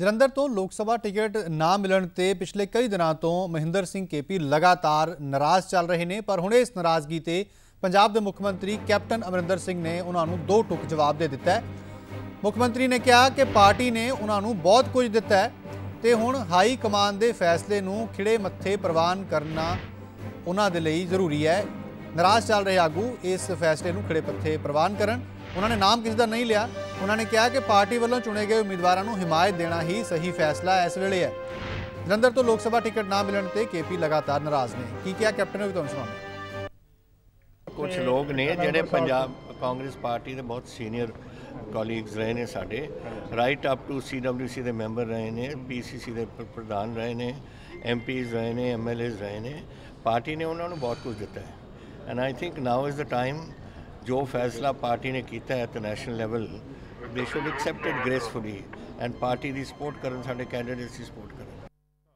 ਜਲੰਧਰ ਤੋਂ ਲੋਕ ਸਭਾ ਟਿਕਟ ਨਾ ਮਿਲਣ ਤੇ ਪਿਛਲੇ ਕਈ ਦਿਨਾਂ ਤੋਂ ਮਹਿੰਦਰ ਸਿੰਘ ਕੇਪੀ ਲਗਾਤਾਰ ਨਾਰਾਜ਼ ਚੱਲ ਰਹੇ ਨੇ, ਪਰ ਹੁਣ ਇਸ ਨਾਰਾਜ਼ਗੀ ਤੇ ਪੰਜਾਬ ਦੇ ਮੁੱਖ ਮੰਤਰੀ ਕੈਪਟਨ ਅਮਰਿੰਦਰ ਸਿੰਘ ਨੇ ਉਹਨਾਂ ਨੂੰ ਦੋ ਟੁਕ ਜਵਾਬ ਦੇ ਦਿੱਤਾ ਹੈ। ਮੁੱਖ ਮੰਤਰੀ ਨੇ ਕਿਹਾ ਕਿ ਪਾਰਟੀ ਨੇ ਉਹਨਾਂ ਨੂੰ ਬਹੁਤ ਕੁਝ ਦਿੱਤਾ ਹੈ ਤੇ ਹੁਣ ਹਾਈ ਕਮਾਨ ਦੇ ਫੈਸਲੇ ਨੂੰ ਖਿੜੇ ਮੱਥੇ ਪ੍ਰਵਾਨ ਕਰਨਾ ਉਹਨਾਂ ਦੇ ਲਈ ਜ਼ਰੂਰੀ ਹੈ। ਨਾਰਾਜ਼ ਚੱਲ ਰਹੇ ਆਗੂ ਇਸ ਫੈਸਲੇ ਨੂੰ ਖਿੜੇ ਪੱਥੇ ਪ੍ਰਵਾਨ ਕਰਨ। ਉਹਨਾਂ ਨੇ ਨਾਮ ਕਿਸੇ ਦਾ ਨਹੀਂ ਲਿਆ। ਉਹਨਾਂ ਨੇ ਕਿਹਾ ਕਿ ਪਾਰਟੀ ਵੱਲੋਂ ਚੁਣੇ ਗਏ ਉਮੀਦਵਾਰਾਂ ਨੂੰ ਹਿਮਾਇਤ ਦੇਣਾ ਹੀ ਸਹੀ ਫੈਸਲਾ ਇਸ ਵੇਲੇ ਹੈ। ਜਲੰਧਰ ਤੋਂ ਲੋਕ ਸਭਾ ਟਿਕਟ ਨਾ ਮਿਲਣ ਤੇ ਕੇਪੀ ਲਗਾਤਾਰ ਨਾਰਾਜ਼ ਨੇ। ਕੀ ਕਿਹਾ, ਕੈਪਟਨ ਨੇ ਵੀ ਤੁਹਾਨੂੰ ਸੁਣਾਉਂਦੇ ਕੁਝ ਲੋਕ ਨੇ ਜਿਹੜੇ ਪੰਜਾਬ ਕਾਂਗਰਸ ਪਾਰਟੀ ਦੇ ਬਹੁਤ ਸੀਨੀਅਰ ਕੋਲੀਗਸ ਰਹੇ ਨੇ ਸਾਡੇ। ਰਾਈਟ ਅਪ ਟੂ ਸੀਡਬਲਯੂਸੀ ਦੇ ਮੈਂਬਰ ਰਹੇ ਨੇ ਪੀਸੀਸੀ ਦੇ ਪ੍ਰਧਾਨ ਰਹੇ ਨੇ ਐਮਪੀਜ਼ ਰਹੇ ਨੇ ਐਮਐਲਏਜ਼ ਰਹੇ ਨੇ। ਪਾਰਟੀ ਨੇ ਉਹਨਾਂ ਨੂੰ ਬਹੁਤ ਕੁਝ ਦਿੱਤਾ ਹੈ। And I think now is the time ਜੋ ਫੈਸਲਾ ਪਾਰਟੀ ਨੇ ਕੀਤਾ ਹੈ ਤੇ ਨੈਸ਼ਨਲ ਲੈਵਲ ਦੇ should accept gracefully and party the support ਕਰਨ ਸਾਡੇ ਕੈਂਡੀਡੇਟਸ ਦੀ ਸਪੋਰਟ ਕਰਨ